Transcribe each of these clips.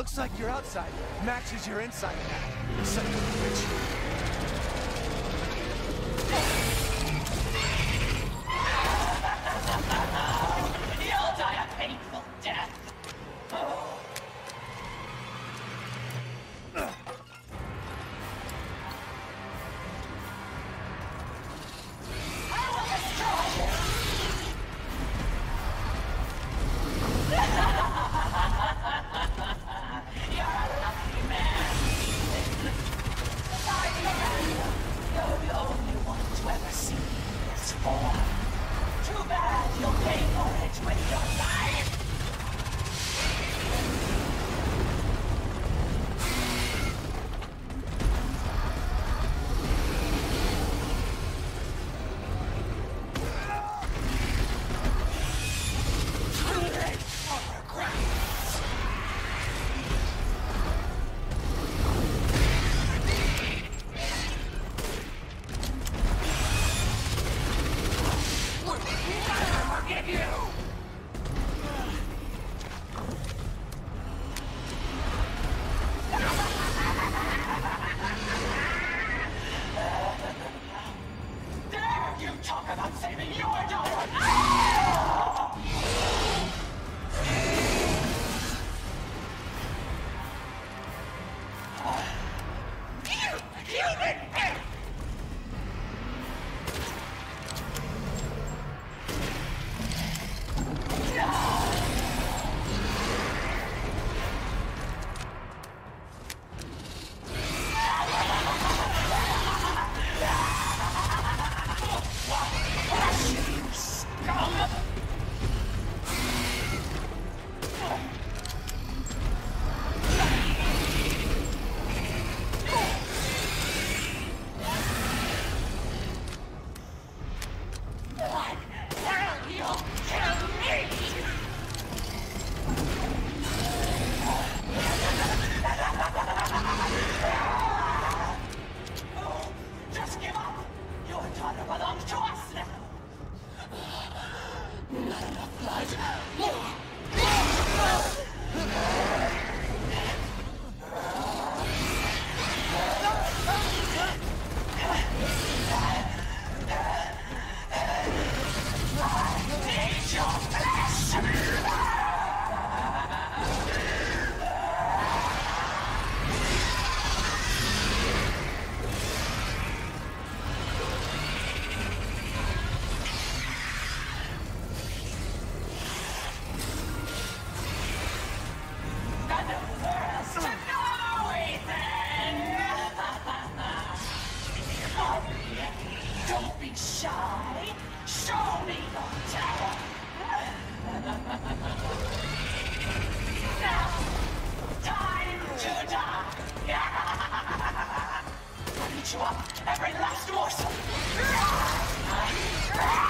Looks like your outside matches your inside. Such a witch. shy? Show me your tower! now, time to die! I'll eat you up, every last morsel!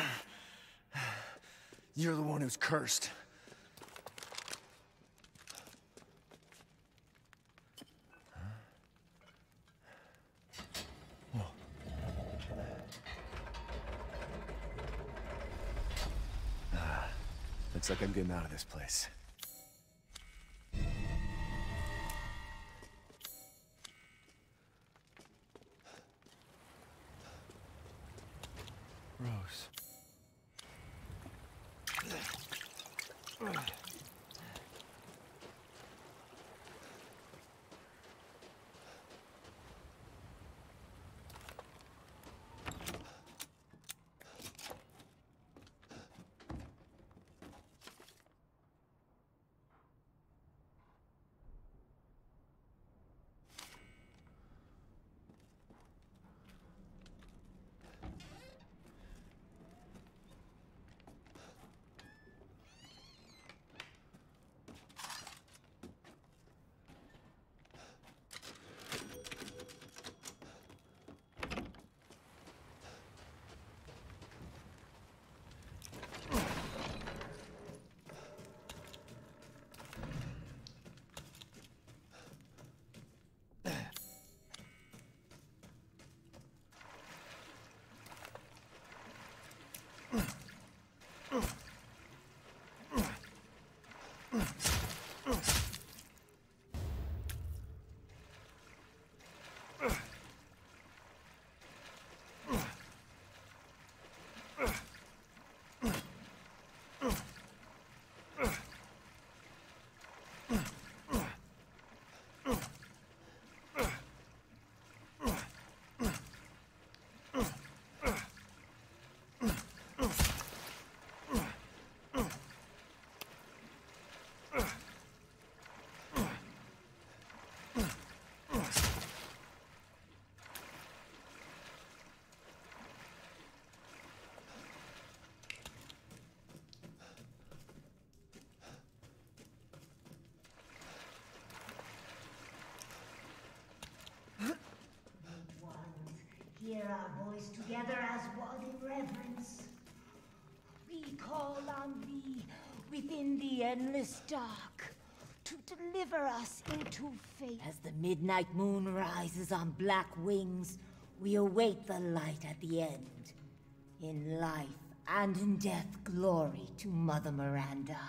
You're the one who's cursed. Ah, looks like I'm getting out of this place. Rose. Hear our voice together as one in reverence. We call on thee within the endless dark to deliver us into fate. As the midnight moon rises on black wings, we await the light at the end. In life and in death, glory to Mother Miranda.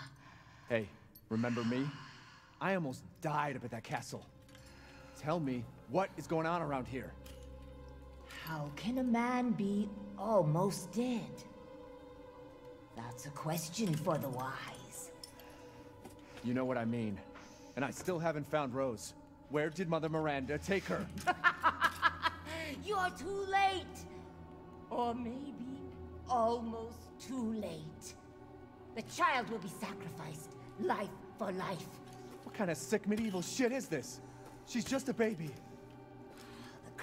Hey, remember me? I almost died up at that castle. Tell me, what is going on around here? How can a man be almost dead? That's a question for the wise. You know what I mean. And I still haven't found Rose. Where did Mother Miranda take her? You're too late! Or maybe almost too late. The child will be sacrificed, life for life. what kind of sick medieval shit is this? She's just a baby. The